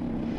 you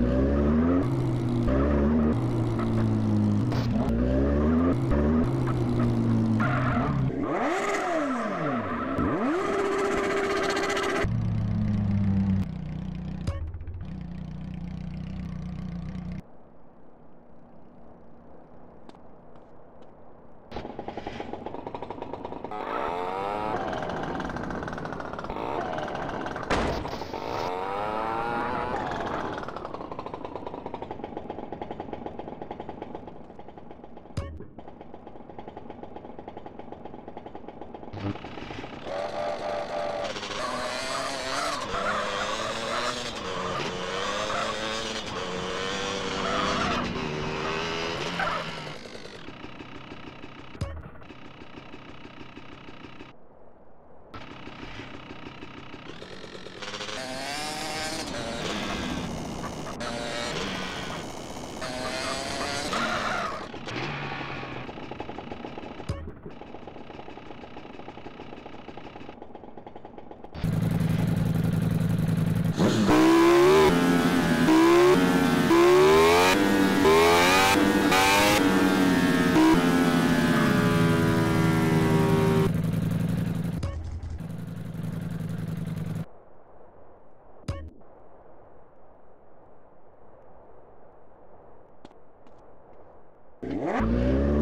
Thank Yeah.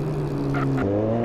Bom.